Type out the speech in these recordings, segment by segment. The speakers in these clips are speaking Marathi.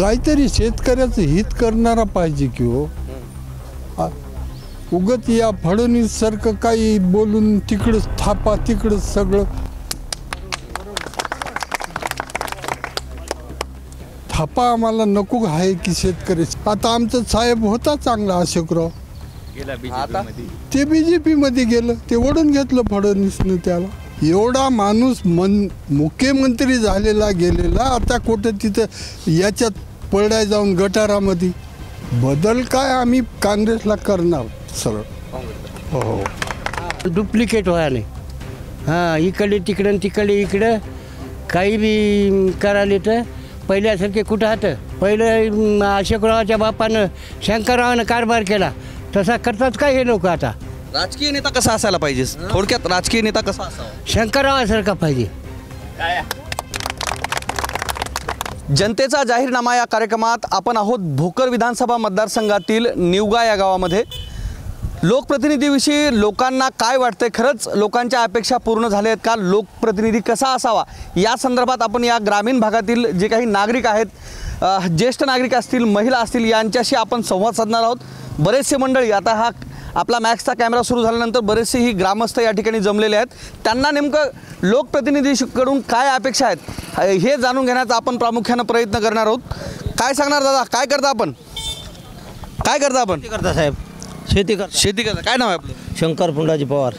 काहीतरी शेतकऱ्याचं हित करणारा पाहिजे की हो. आ- उगत या फडणवीस सारखं काही बोलून तिकडंच थापा तिकडंच सगळं. थापा आम्हाला नको आहे की शेतकरी. आता आमचं साहेब होता चांगला अशोकराव. आता? ते बी जे पीमध्ये गेलं ते ओढून घेतलं फडणवीसनं त्याला. एवढा माणूस मन मुख्यमंत्री झालेला गेलेला आता कुठं तिथं याच्यात पळडाय जाऊन गटारामध्ये. बदल काय आम्ही काँग्रेसला करणार सरळ हो हो. डुप्लिकेट व्हायला हां इकडे तिकडं तिकडे इकडं. काही बी करायला तर पहिल्यासारखे कुठं हातं? पहिलं अशोकरावाच्या बापानं शंकररावानं कारभार केला. तसा करतात काय हे लोक आता? राजकीय नेता कसा असायला पाहिजे? थोडक्यात राजकीय नेता कसा असावा? शंकररावासारखा पाहिजे. जनतेचा जाहीरनामा या कार्यक्रमात आपण आहोत भोकर विधानसभा मतदारसंघातील निवगा या गावामध्ये. लोकप्रतिनिधीविषयी लोकांना काय वाटते खरंच लोकांच्या अपेक्षा पूर्ण झाल्या आहेत का? लोकप्रतिनिधी कसा असावा? या संदर्भात आपण या ग्रामीण भागातील जे काही नागरिक आहेत ज्येष्ठ नागरिक असतील महिला असतील यांच्याशी आपण संवाद साधणार आहोत. बरेचसे मंडळी आता हा आपला मॅक्सचा कॅमेरा सुरू झाल्यानंतर बरेचसे ही ग्रामस्थ या ठिकाणी जमलेले आहेत. त्यांना नेमकं लोकप्रतिनिधीकडून काय अपेक्षा आहेत हे जाणून घेण्याचा आपण प्रामुख्यानं प्रयत्न करणार आहोत. काय सांगणार दादा? काय करता आपण? काय करता आपण? करता साहेब. शेती कर शेती करता. काय नाव आहे आपलं? शंकर पुंडाजी पवार.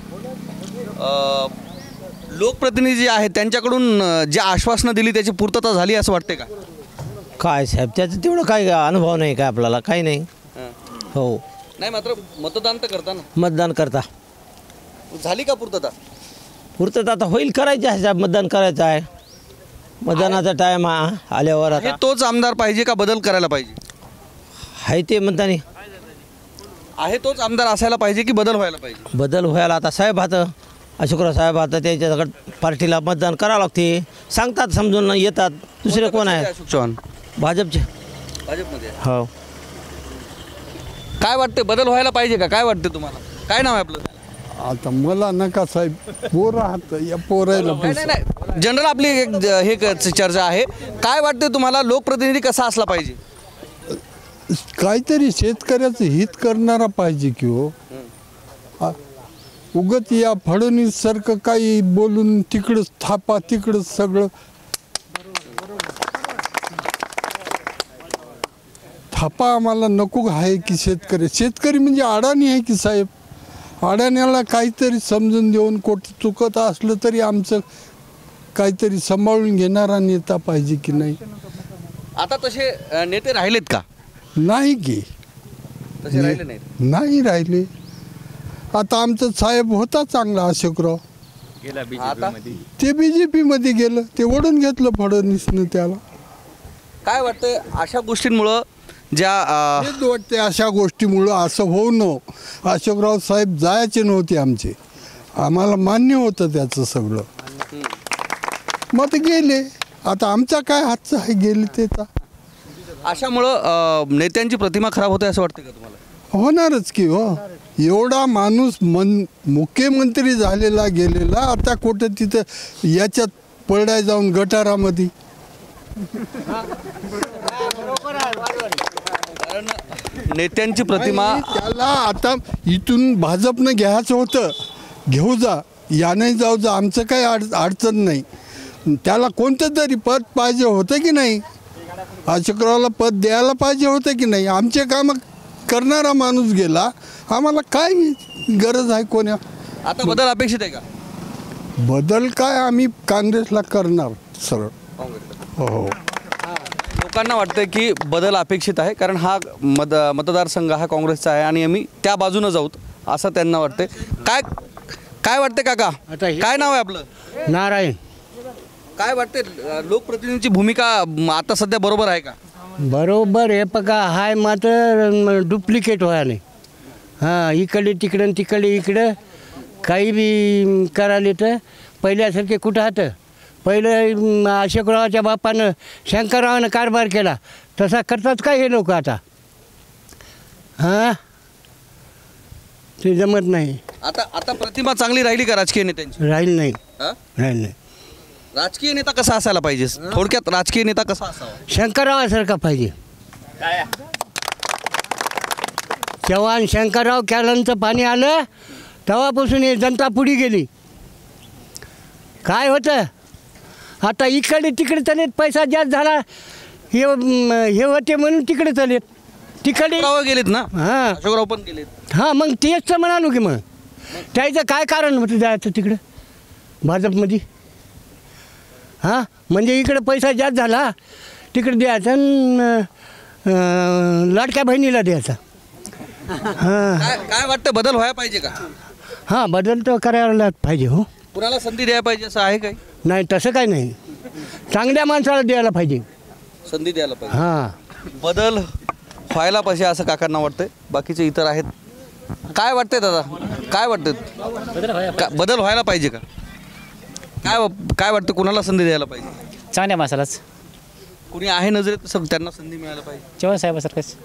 लोकप्रतिनिधी जे आहेत. त्यांच्याकडून जे आश्वासनं दिली त्याची पूर्तता झाली असं वाटते का? काय साहेब त्याचं तेवढं काय अनुभव नाही काय आपल्याला? काही नाही. हो. नाही मात्र मतदान तर करता ना मतदान करता. झाली का पूर्तता? पुरतं आता होईल करायचं आहे साहेब. मतदान करायचं आहे. मतदानाचा टाईम आल्यावर हे आता तोच आमदार पाहिजे का बदल करायला पाहिजे? आहे ते मतदानी आहे तोच आमदार असायला पाहिजे की बदल व्हायला पाहिजे? बदल व्हायला आता साहेब आता अशोकराव साहेब आता त्याच्याकडे पार्टीला मतदान करावं लागते. सांगतात समजून येतात. दुसरे कोण आहे अशोक चव्हाण? भाजपचे. भाजपमध्ये. हो. काय वाटते बदल व्हायला पाहिजे का? काय वाटते तुम्हाला? काय नाव आहे आपलं? आता मला नका साहेब. पोरं आहात या पोरायला नाही नाही, नाही. जनरल आपली एक ज- हे क- चर्चा आहे. काय वाटते तुम्हाला? लोकप्रतिनिधी कसा असला पाहिजे? काहीतरी शेतकऱ्याचं हित करणारा पाहिजे की हो. आ- उगत या फडणवीस सारखं काही बोलून तिकडंच थापा तिकडंच सगळं थापा आम्हाला नको आहे की शेतकरी. शेतकरी म्हणजे अडाणी आहे की साहेब? अडाण्याला काहीतरी समजून देऊन कोट चुकत असलं तरी आमचं काहीतरी सांभाळून घेणारा नेता पाहिजे की नाही? आता तसे नेते राहिलेत का? नाही की. तसे राहिले नाहीत. नाही राहिले. आता आमचं साहेब होता चांगला अशोकराव. आता? ते बी जे पीमध्ये गेलं. ते ओढून घेतलं फडणवीसनं त्याला. काय वाटतंय अशा गोष्टींमुळं ज्या हेच वाटते अशा गोष्टीमुळं असं होऊ न अशोकराव साहेब जायचे नव्हते आमचे. आम्हाला मान्य होतं त्याचं सगळं. मग ते गेले. आता आमचा काय हातचं आहे गेले ते तर. अशामुळं नेत्यांची प्रतिमा खराब होते असं वाटतं का तुम्हाला? होणारच की हो. एवढा माणूस मन मुख्यमंत्री झालेला गेलेला आता कुठं तिथं याच्यात पळडाय जाऊन गटारामध्ये. नेत्यांची प्रतिमा त्याला आता इथून भाजपनं घ्यायचं होतं. घेऊ जा याने जाऊ जा आमचं काही अड अडचण नाही. त्याला कोणतं तरी पद पाहिजे होतं की नाही? अशोकरावला पद द्यायला पाहिजे होतं की नाही? आमचे कामं करणारा माणूस गेला आम्हाला काय गरज आहे कोण्या? आता बदल अपेक्षित आहे का? बदल काय आम्ही काँग्रेसला करणार सरळ. हो हो. लोकांना वाटतं की बदल अपेक्षित आहे कारण हा मत मतदारसंघ हा काँग्रेसचा आहे आणि आम्ही त्या बाजूनं जाऊत असं त्यांना वाटतंय. काय काय वाटते काका? काय नाव आहे आपलं? नारायण. काय वाटते अ, लोकप्रतिनिधीची भूमिका आता सध्या बरोबर आहे का? बरोबर हे बघा हाय मात्र डुप्लिकेट व्हायला. हां इकडे तिकडं तिकडे इकडं काही बी करायला तर पहिल्यासारखे कुठं हातं? पहिलं अशोकरावाच्या बापानं शंकररावानं कारभार केला. तसा करतात काय हे लोक आता? हां? ते जमत नाही. आता आता प्रतिमा चांगली राहिली का राजकीय नेत्यांची? राहील नाही. हा? राहील नाही. राजकीय नेता कसा असायला पाहिजे? थोडक्यात राजकीय नेता कसा असावा? शंकररावासारखा पाहिजे. चव्हाण शंकरराव कॅलनचं पाणी आलं तेव्हापासून हे जनता पुढे गेली. काय होतं? आता इकडे तिकडे चालेत पैसा जास्त झाला. हे हे होते म्हणून तिकडे चालेत तिकडे गेलेत ना? हां. अशोकराव पण गेलेत. हां मग तेच तर म्हणालो की मग. त्याचं काय कारण होतं जायचं तिकडं? भाजपमध्ये? हां? म्हणजे इकडे पैसा जास्त झाला तिकडे द्यायचा आणि, लाडक्या बहिणीला द्यायचा. हां. काय काय वाटतं बदल व्हायला पाहिजे का? हां बदल तर करायला पाहिजे हो. कुणाला संधी द्यायला पाहिजे असं आहे काय नाही तसं काय नाही. चांगल्या माणसाला द्यायला पाहिजे. संधी द्यायला पाहिजे. हां. बदल व्हायला पाहिजे असं काकांना वाटतंय. बाकीचे इतर आहेत. काय वाटतंय दादा? काय वाटतं का- बदल व्हायला पाहिजे का? काय वा- काय वाटतं? कुणाला संधी द्यायला पाहिजे? चांगल्या माणसालाच. कुणी आहे नजरेत सग त्यांना संधी मिळायला पाहिजे. चव्हाण साहेबासारखंच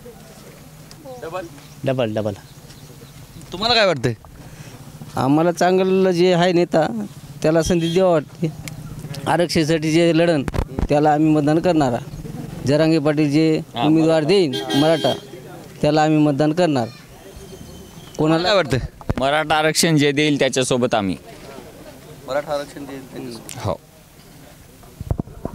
डबल डबल. तुम्हाला काय वाटतंय? आम्हाला चांगलं जे आहे नेता त्याला संधी द्यावं वाटते. आरक्षणासाठी जे लढण त्याला आम्ही मतदान करणार. जरांगे पाटील जे उमेदवार देईन मराठा त्याला आम्ही मतदान करणार. कोणाला? वाटतंय मराठा आरक्षण जे देईल त्याच्यासोबत आम्ही. मराठा आरक्षण जे त्यांनी- हो.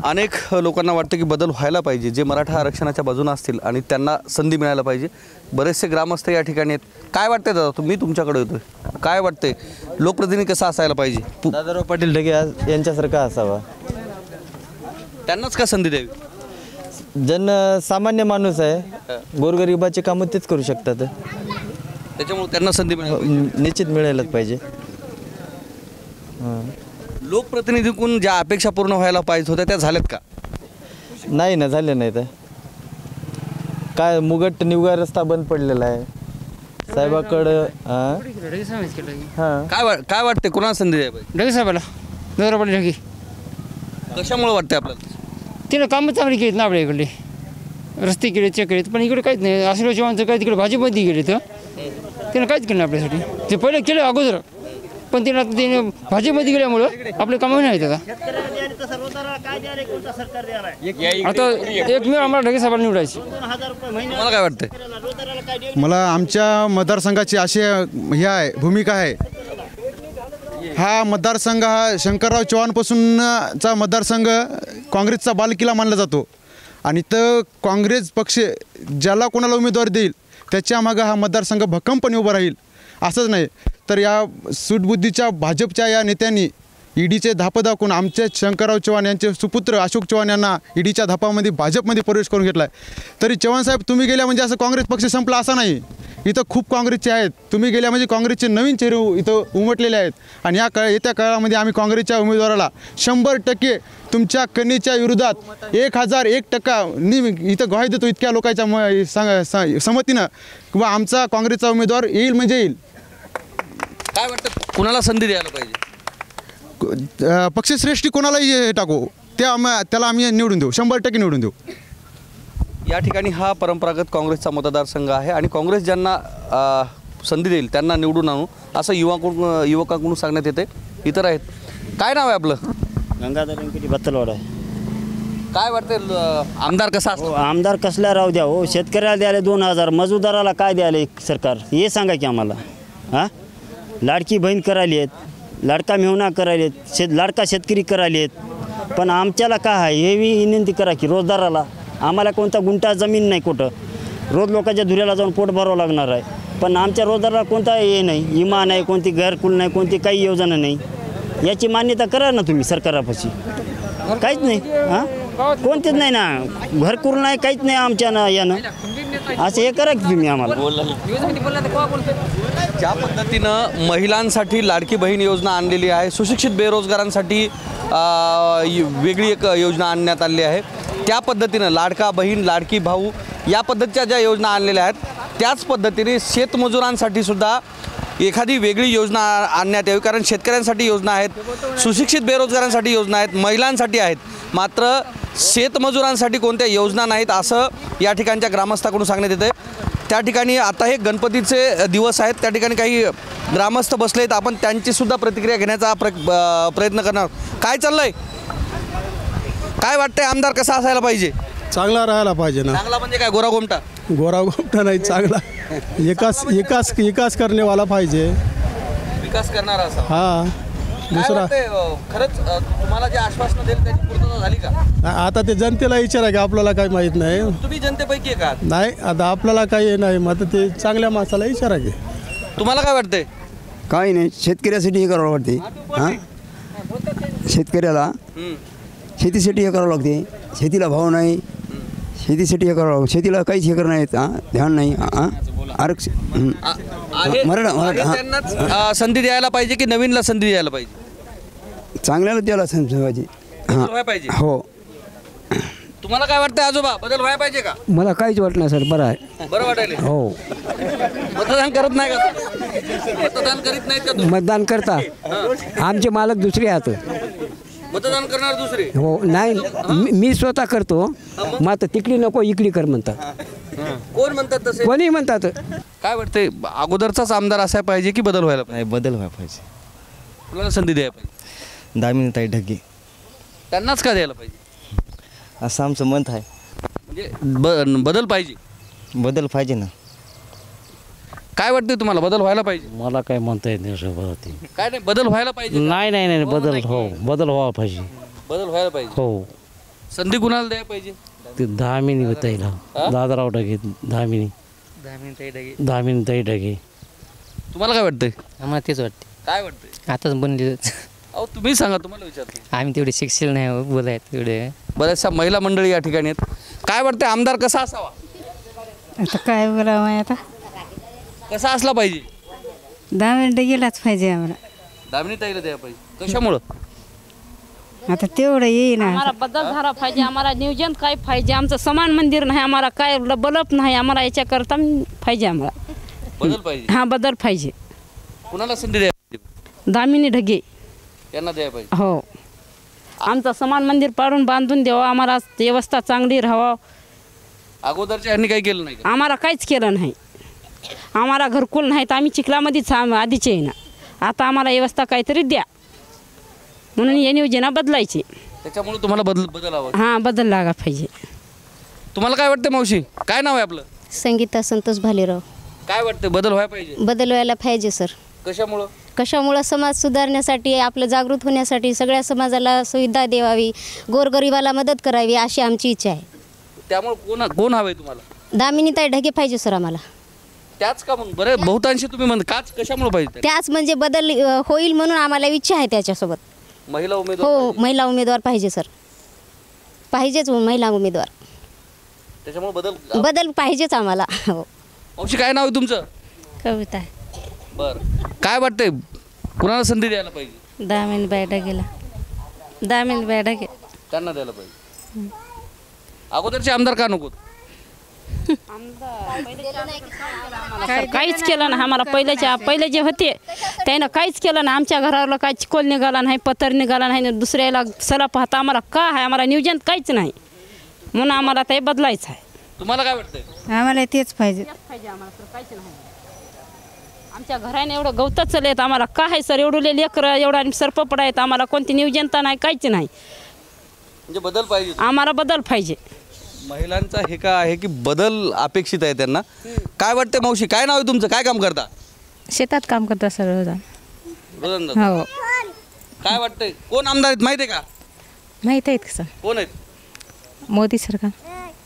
अनेक लोकांना वाटतं की बदल व्हायला पाहिजे जे मराठा आरक्षणाच्या बाजूला असतील आणि त्यांना संधी मिळायला पाहिजे. बरेचसे ग्रामस्थ या ठिकाणी आहेत. काय वाटतंय दादा? तुम्ही तुमच्याकडे येतोय. काय वाटतंय? लोकप्रतिनिधी कसा असायला पाहिजे? पु- दादाराव पाटील ढगे आज यांच्यासारखा असावा. त्यांनाच का संधी द्यावी? जन सामान्य माणूस आहे. गोरगरिबाचे कामं तेच करू शकतात. त्याच्यामुळे त्यांना संधी पाहिजे. निश्चित मिळायलाच पाहिजे. हां. लोकप्रतिनिधीकडून ज्या अपेक्षा पूर्ण व्हायला पाहिजे होत्या त्या झाल्यात का? नाही ना झाले नाही तर काय मुगट निवगा रस्ता बंद पडलेला आहे. साहेबाकडं हां? हां. काय वा- काय वाटते कुणाला संधी द्यायला पाहिजे ढगे साहेबाला. ढगे. कशामुळे वाटते आपल्याला? तिनं कामं चांगली केलीत ना आपल्या इकडले. रस्ते केले चेक केलेत पण इकडे काहीच नाही. आशीर्वाद चव्हाणचं काय तिकडे भाजीमध्ये गेले तर त्यानं काहीच केलं नाही आपल्यासाठी. ते पहिले केलं अगोदर. पण तिनं आता तिने भाजीमध्ये गेल्यामुळं आपले कामं नाही आहेत आता आता एक मी आम्हाला ढगे साहेबाला निवडायची. तुम्हाला काय वाटतंय? मला आमच्या मतदारसंघाची अशी हे आहे भूमिका आहे. हा मतदारसंघ हा शंकरराव चव्हाणपासूनचा मतदारसंघ काँग्रेसचा बालकिल्ला मानला जातो. आणि तर काँग्रेस पक्ष ज्याला कोणाला उमेदवार देईल त्याच्या मागं हा मतदारसंघ भक्कमपणे उभा राहील. असंच नाही. तर या सुटबुद्धीच्या भाजपच्या या नेत्यांनी ईडीचे धाप दाखवून आमचे शंकरराव चव्हाण यांचे सुपुत्र अशोक चव्हाण यांना ईडीच्या धापामध्ये भाजपमध्ये प्रवेश करून घेतला आहे तरी चव्हाण साहेब तुम्ही गेल्या म्हणजे असं काँग्रेस पक्ष संपला असा नाही. इथं खूप काँग्रेसचे आहेत. तुम्ही गेल्या म्हणजे काँग्रेसचे नवीन चेहरे इथं उमटलेले आहेत. आणि या काळ येत्या काळामध्ये आम्ही काँग्रेसच्या उमेदवाराला शंभर टक्के तुमच्या कन्येच्या विरोधात एक हजार एक टक्का नि इथं ग्वाही देतो इतक्या लोकांच्या म सांग संमतीनं. किंवा आमचा काँग्रेसचा उमेदवार येईल म्हणजे येईल. काय वाटतं कुणाला संधी द्यायला पाहिजे? पक्षश्रेष्ठी कोणालाही हे टाकू. त्या आम- त्याला आम्ही निवडून देऊ. शंभर टक्के निवडून देऊ. या ठिकाणी हा परंपरागत काँग्रेसचा मतदारसंघ आहे आणि काँग्रेस ज्यांना संधी देईल त्यांना निवडून आणू असं युवाकडून युवकाकडून सांगण्यात येते. इतर आहेत. काय नाव आहे आपलं? गंगाधर व्यंकटी बत्तलवाड आहे. काय वाटते आमदार कसा हो असतो आमदार कसला राहू द्या. हो शेतकऱ्याला द्यायला दोन हजार मजुदाराला काय द्यायला सरकार? हे सांगा की आम्हाला. हां? लाडकी बहीण करायली आहेत लाडका मेहुणा करायले आहेत शेत लाडका शेतकरी करायले आहेत. पण आमच्याला काय आहे हे मी विनंती करा की रोजदाराला आम्हाला कोणता गुंठा जमीन नाही कुठं. रोज लोकांच्या धुऱ्याला जाऊन पोट भरावं लागणार आहे. पण आमच्या रोजदाराला कोणता हे नाही विमा नाही कोणती घरकुल नाही कोणती काही योजना नाही. याची मान्यता करा ना तुम्ही सरकारापाशी. काहीच नाही हां? कोणतेच नाही ना घरकुल नाही काहीच नाही आमच्या ना यानं. असं हे करा की तुम्ही आम्हाला. ज्या पद्धतीनं महिलांसाठी लाडकी बहीण योजना आणलेली आहे सुशिक्षित बेरोजगारांसाठी अ, य- वेगळी एक योजना आणण्यात आलेली आहे. त्या पद्धतीनं लाडका बहीण लाडकी भाऊ या पद्धतीच्या ज्या योजना आणलेल्या आहेत त्याच पद्धतीने शेतमजुरांसाठी सुद्धा एखादी वेगळी योजना आ- आणण्यात यावी. कारण शेतकऱ्यांसाठी योजना आहेत सुशिक्षित बेरोजगारांसाठी योजना आहेत महिलांसाठी आहेत. मात्र शेतमजुरांसाठी कोणत्या योजना नाहीत असं या ठिकाणच्या ग्रामस्थाकडून सांगण्यात येतं त्या ठिकाणी आता हे गणपतीचे दिवस आहेत. त्या ठिकाणी काही ग्रामस्थ बसले आहेत. आपण त्यांची सुद्धा प्रतिक्रिया घेण्याचा प्र प्रयत्न करणार. काय चाललंय? काय वाटतंय आमदार कसा असायला पाहिजे? चांगला राहायला पाहिजे ना. चांगला म्हणजे काय गोरा गोमटा? गोरा गोमटा नाही चांगला. एकाच एकाच एकाच करणेवाला पाहिजे. विकास करणारा असा. हा. दुसरा खरंच तुम्हाला जे आश्वासनं दिली त्याची पूर्तता झाली का? आता ते जनतेला विचारा की आपल्याला काही माहीत नाही. तुम्ही जनतेपैकी आहे का? नाही आता आपल्याला काही नाही मग आता ते चांगल्या माणसाला विचारा की तुम्हाला काय वाटतंय? काही नाही शेतकऱ्यासाठी हे करावं लागते. हां शेतकऱ्याला हम्म. शेतीसाठी हे करावं लागते. शेतीला भाव नाही. शेतीसाठी हे करावं लागतं. शेतीला काहीच हे करणार नाहीत हां? ध्यान नाही हां आरक्षण मराठा हां. संधी द्यायला पाहिजे की नवीनला संधी द्यायला पाहिजे? चांगल्याला त्याला समजायची हां. व्हायला पाहिजे. हो. तुम्हाला काय वाटतंय आजोबा? बदल व्हायला पाहिजे का? मला काहीच वाटत नाही सर. बरं आहे. बरं वाटायला हो. मतदान करत नाही का तुम्ही? मतदान करीत नाहीत का तुम्ही? मतदान करता. आमचे मालक दुसरे आहेत. मतदान करणार दुसरे? हो. नाही मी- मी स्वतः करतो. मग? आता तिकडी नको इकडी कर म्हणतात. कोण म्हणतात तसे? कोणी म्हणतात. काय वाटतंय अगोदरचाच आमदार असाय पाहिजे की बदल व्हायला नाही बदल व्हायला पाहिजे. कुणाला संधी द्यायला पाहिजे? दामिनीताई ढगे. त्यांनाच का द्यायला पाहिजे? असं आमचं मत आहे. म्हणजे ब- बदल पाहिजे. बदल पाहिजे ना. काय वाटतंय तुम्हाला? बदल व्हायला पाहिजे. मला काय म्हणता येत नाही काय नाही बदल व्हायला पाहिजे का? नाही नाही नाही बदल हो बदल व्हावा पाहिजे. बदल व्हायला पाहिजे. हो. संधी कुणाला द्यायला पाहिजे? ते दहा मिनी होता येईल दादराव डगे दहा मिनी दहा मिनी ताई डगे तुम्हाला काय वाटतंय? आम्हाला तेच वाटते काय वाटतंय? आताच बनले अहो तुम्ही सांगा तुम्हाला विचारतो. आम्ही तेवढे शिक्षण नाही बोलाय तेवढे. बऱ्याचशा महिला मंडळी या ठिकाणी आहेत. काय वाटतंय आमदार कसा असावा? आता काय बोलावं आता? कसा असला पाहिजे? दहा मिनटं गेलाच पाहिजे आम्हाला. दामिनी ताईला द्यायला पाहिजे. कशामुळं? आता तेवढं येईना. आम्हाला बदल झाला पाहिजे आम्हाला नियोजन काय पाहिजे आमचं समान मंदिर नाही आम्हाला काय बलप नाही आम्हाला याच्याकरता पाहिजे आम्हाला. बदल पाहिजे. हा बदल पाहिजे. कुणाला संधी पाहिजे? दामिनी ढगे. यांना द्यायला पाहिजे. हो. आमचं समान मंदिर पाडून बांधून द्यावं आम्हाला व्यवस्था चांगली राहावं. अगोदरच्या यांनी काही केलं नाही का? आम्हाला काहीच केलं नाही. आम्हाला घरकुल नाही तर आम्ही चिखलामध्येच आम- आधीचे आहे ना. आता आम्हाला व्यवस्था काहीतरी द्या. म्हणून या योजना बदलायची. त्याच्यामुळे तुम्हाला बदल बदल हवा हां बदल लागा पाहिजे. तुम्हाला काय वाटतं मावशी? काय नाव आहे आपलं? संगीता संतोष भालेराव. काय वाटतं बदल व्हायला पाहिजे. बदल व्हायला पाहिजे सर. कशामुळं? कशामुळं समाज सुधारण्यासाठी आपलं जागृत होण्यासाठी सगळ्या समाजाला सुविधा द्यावी गोरगरिबाला मदत करावी अशी आमची इच्छा आहे. त्यामुळे कोण कोण हवंय तुम्हाला? दामिनीताई ढगे पाहिजे सर आम्हाला. त्याच का म्हणून बरे बहुतांशी तुम्ही म्हणता काच कशामुळे पाहिजे त्याच म्हणजे बदल अ, होईल म्हणून आम्हाला इच्छा आहे त्याच्यासोबत. महिला उमेदवार हो. महिला उमेदवार पाहिजे सर. पाहिजेच महिला उमेदवार. त्याच्यामुळे बदल बदल पाहिजेच आम्हाला. हो. मावशी काय नाव आहे तुमचं? कविता. बर. काय वाटतंय? कुणाला संधी द्यायला पाहिजे? दहा मिनिट बायडा गेला दहा मिनिट बायडा गे त्यांना द्यायला पाहिजे. अगोदरचे आमदार का नको? काहीच केलं नाही. आम्हाला पहिल्याच्या पहिले जे होते त्यानं काहीच केलं नाही. आमच्या घराला काय चिकोल निघाला नाही पत्तर निघाला नाही आणि दुसऱ्याला सला पाहता आम्हाला का आहे? आम्हाला नियोजन काहीच नाही. म्हणून आम्हाला ते बदलायचं आहे. तुम्हाला काय वाटतंय? आम्हाला तेच पाहिजे पाहिजे आम्हाला सर काहीच नाही आमच्या घराने एवढं गवतच चालले आम्हाला काय आहे सर? एवढे लेकरं एवढा सरपपड आहेत. आम्हाला कोणती नियोजनता नाही काहीच नाही. म्हणजे बदल पाहिजे. आम्हाला बदल पाहिजे. महिलांचा हे का आहे की बदल अपेक्षित आहे त्यांना? काय वाटतंय मावशी? काय नाव आहे तुमचं? काय काम करता? शेतात काम करता सर्वजण रोजंदारी. हो. काय वाटतंय? कोण आमदार आहेत माहिती आहे का? माहीत आहेत का सर? कोण आहेत? मोदी सरकार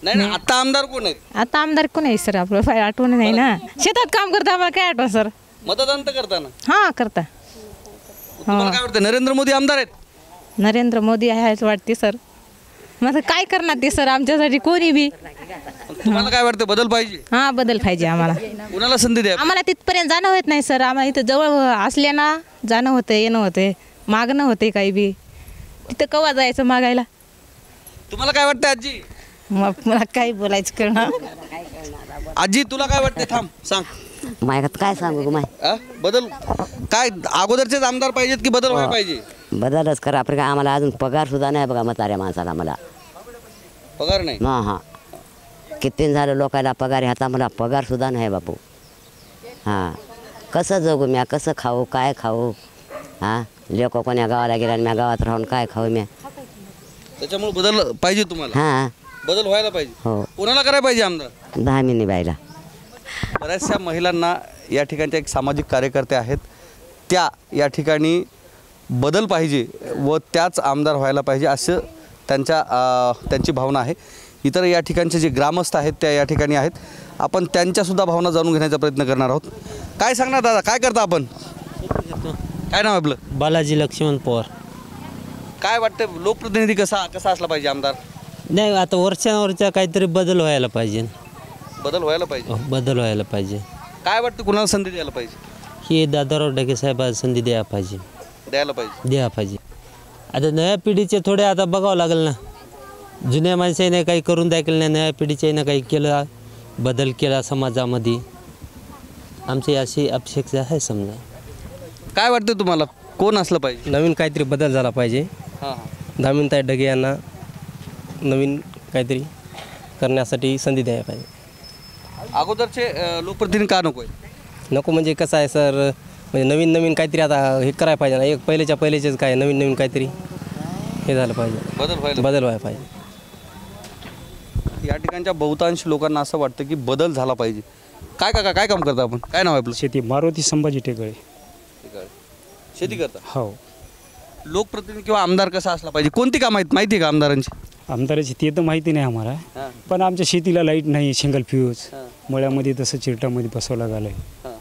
नाही नाही आता आमदार कोण आहेत? आता आमदार कोण आहे सर? आपलं आठवण नाही ना? शेतात काम करता आम्हाला काय आठवण सर? मतदान तर करताना. हां करता. तुम्हाला काय वाटतं नरेंद्र मोदी आमदार आहेत? नरेंद्र मोदी आहेच वाटते सर मग काय करणार ते सर आमच्यासाठी कोणी बी? तुम्हाला काय वाटतं बदल पाहिजे? हां बदल पाहिजे आम्हाला. कुणाला संधी द्या आम्हाला तिथपर्यंत जाणं होत नाही सर आम्हाला इथं जवळ असल्या ना जाणं होतं येणं होते मागणं होते काही बी. तिथं कवा जायचं मागायला? तुम्हाला काय वाटतं आजी? मग मला काही बोलायचं कळणार. आजी तुला काय वाटतं थांब सांग. माझ्यात काय सांगू गं माय? आ? बदल? काय अगोदरचेच आमदार पाहिजेत की बदल व्हायला पाहिजे? बदलच करा आपलं काय आम्हाला अजून पगार सुद्धा नाही बघा म्हाताऱ्या माणसाला मला पगार नाही? हां हां. किती झालं लोकांना पगार आता मला पगार सुद्धा नाही बापू. हां. कसं जगू म्या कसं खाऊ काय खाऊ? हां? लोक कोण्या गावाला गेल्या आणि म्या गावात राहून काय खाऊ म्या? त्याच्यामुळे बदल पाहिजे तुम्हाला? हां. बदल व्हायला पाहिजे. हो. कोणाला करायला पाहिजे आमदार? दहा मिनी बायला बऱ्याचशा महिलांना या ठिकाणच्या एक सामाजिक कार्यकर्ते आहेत. त्या या ठिकाणी बदल पाहिजे व त्याच आमदार व्हायला पाहिजे असं त्यांच्या त्यांची भावना आहे. इतर या ठिकाणचे जे ग्रामस्थ आहेत त्या या ठिकाणी आहेत. आपण त्यांच्यासुद्धा भावना जाणून घेण्याचा प्रयत्न करणार आहोत. काय सांगणार दादा? काय करता आपण? काय नाव आपलं? बालाजी लक्ष्मण पवार. काय वाटतं लोकप्रतिनिधी कसा कसा असला पाहिजे आमदार? नाही आता वर्षानुवर्षा काहीतरी बदल व्हायला पाहिजे. बदल व्हायला पाहिजे. बदल व्हायला पाहिजे. काय वाटतं कुणाला संधी द्यायला पाहिजे? हे दादाराव डगे साहेबांना संधी द्यायला पाहिजे. द्यायला पाहिजे. द्यायला पाहिजे. आता नव्या पिढीचे थोडे आता बघावं लागेल ना. जुन्या माणसाने काही करून दाखल नाही नव्या पिढीच्याने काही केलं बदल केला समाजामध्ये. आमची अशी अपेक्षा आहे समजा. काय वाटतं तुम्हाला? कोण असलं पाहिजे? नवीन काहीतरी बदल झाला पाहिजे. हां हां. दामिनताई डगे यांना नवीन काहीतरी करण्यासाठी संधी द्यायला पाहिजे. अगोदरचे लोकप्रतिनिधी का नको आहे नको म्हणजे कसं आहे सर म्हणजे नवीन नवीन काहीतरी आता हे करायला पाहिजे ना. एक पहिलेच्या पहिलेचेच काय नवीन नवीन काहीतरी हे झालं पाहिजे. बदल व्हायला बदल व्हायला पाहिजे. या ठिकाणच्या बहुतांश लोकांना असं वाटतं की बदल झाला पाहिजे. काय काका काय काम करता आपण? काय नाव आहे आपलं? शेती मारुती संभाजी टेकळे. शेती करता? हो. लोकप्रतिनिधी किंवा आमदार कसा असला पाहिजे? कोणती कामं आहेत? माहिती आहे का आमदारांची? आमदाराची ते तर माहिती नाही आम्हाला. हां. पण आमच्या शेतीला लाइट नाही सिंगल फ्यूज हां. मळ्यामध्ये तसं चिरटामध्ये बसवला गेलं आहे हां.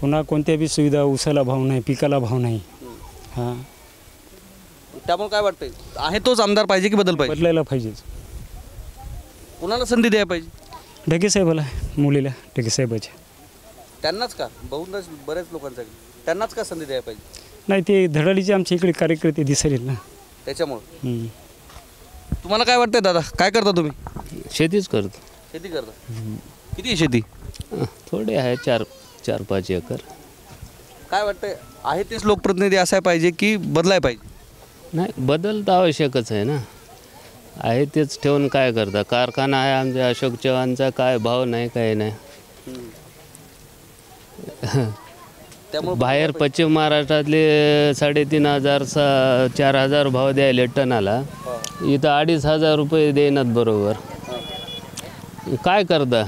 पुन्हा कोणत्या बी सुविधा उसाला भाव नाही पिकाला भाव नाही. हां. त्यामुळे काय वाटतंय? आहे तोच आमदार पाहिजे की बदल पाहिजे? बदलायला पाहिजेच. कुणाला संधी द्यायला पाहिजे? ढगे साहेबाला मुलीला ढगे साहेबाच्या. त्यांनाच का? बहुतांश बऱ्याच लोकांसाठी त्यांनाच का संधी द्यायला पाहिजे? नाही ते धडाडीचे आमच्या इकडे कार्यकर्ते दिसायलेत ना. त्याच्यामुळं? हम्म. तुम्हाला काय वाटतंय दादा? काय करता तुम्ही? शेतीच करतो. शेती करता? किती आहे शेती? थोडे आहे चार चार पाच एकर. काय वाटतंय? आहे तेच लोकप्रतिनिधी असाय पाहिजे की बदलाय पाहिजे? नाही बदल तर आवश्यकच आहे ना. आहे तेच ठेवून काय करता? कारखाना आहे आमच्या अशोक चव्हाणचा काय भाव नाही काय नाही. त्यामुळे बाहेर पश्चिम महाराष्ट्रातले साडेतीन हजार सा चार हजार भाव द्यायला टनाला. इथं अडीच हजार रुपये देण्यात बरोबर. काय करता?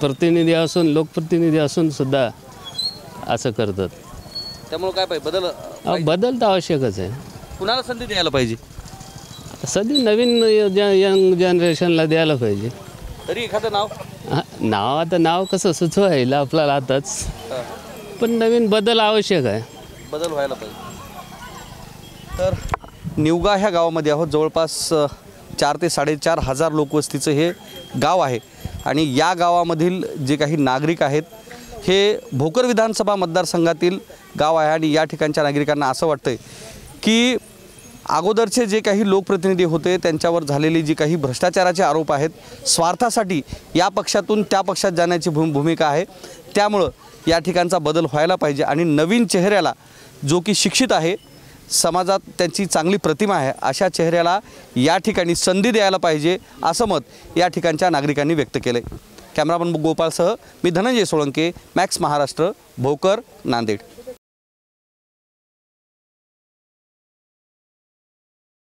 प्रतिनिधी असून लोकप्रतिनिधी असून सुद्धा असं करतात. त्यामुळे काय पाहिजे? बदल बदल तर आवश्यकच आहे. कुणाला संधी द्यायला पाहिजे? सध्या नवीन यंग जनरेशनला द्यायला पाहिजे. तरी एखादं नाव? नाव आता नाव कसं सुचवायला आपल्याला आताच. पण नवीन बदल आवश्यक आहे. बदल व्हायला पाहिजे. तर निवगा ह्या गावामध्ये आहोत. जवळपास अ, चार ते साडेचार हजार लोकवस्तीचं हे गाव आहे. आणि या गावामधील जे काही नागरिक आहेत हे भोकर विधानसभा मतदारसंघातील गाव आहे. आणि या ठिकाणच्या नागरिकांना असं वाटतं की अगोदरचे जे काही लोकप्रतिनिधी होते त्यांच्यावर झालेली जी काही भ्रष्टाचाराचे आरोप आहेत स्वार्थासाठी या पक्षातून त्या पक्षात जाण्याची भूम भूमिका आहे. त्यामुळं या ठिकाणचा बदल व्हायला पाहिजे आणि नवीन चेहऱ्याला जो की शिक्षित आहे समाजात त्यांची चांगली प्रतिमा आहे अशा चेहऱ्याला या ठिकाणी संधी द्यायला पाहिजे असं मत या ठिकाणच्या नागरिकांनी व्यक्त केलं आहे कॅमेरामन गोपाळसह मी धनंजय सोळंके मॅक्स महाराष्ट्र भोकर नांदेड.